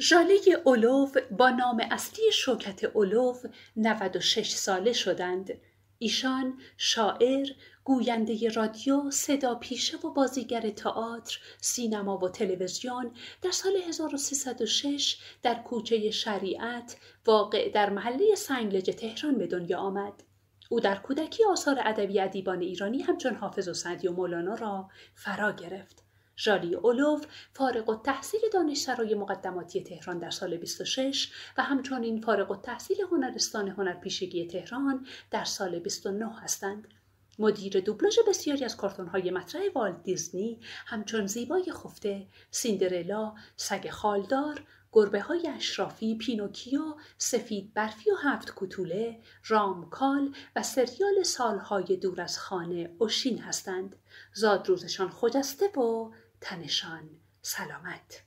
ژاله اولوف با نام اصلی شوکت اولوف 96 ساله شدند. ایشان شاعر، گوینده رادیو، صدا پیشه و بازیگر تئاتر، سینما و تلویزیون در سال 1306 در کوچه شریعت واقع در محله سنگلج تهران به دنیا آمد. او در کودکی آثار ادبی ادیبان ایرانی همچون حافظ و سعدی و مولانا را فرا گرفت. ژاله علو فارغ التحصیل دانشسرای مقدماتی تهران در سال 26 و همچنین فارغ التحصیل هنرستان هنرپیشگی تهران در سال 29 هستند. مدیر دوبلاژ بسیاری از های مطرح والت دیزنی همچون زیبای خفته، سیندرلا، سگ خالدار، گربه های اشرافی، پینوکیو، سفید برفی و هفت کوتوله، رامکال و سریال سالهای دور از خانه اوشین هستند. زاد روزشان خجسته و تنشان. سلامت.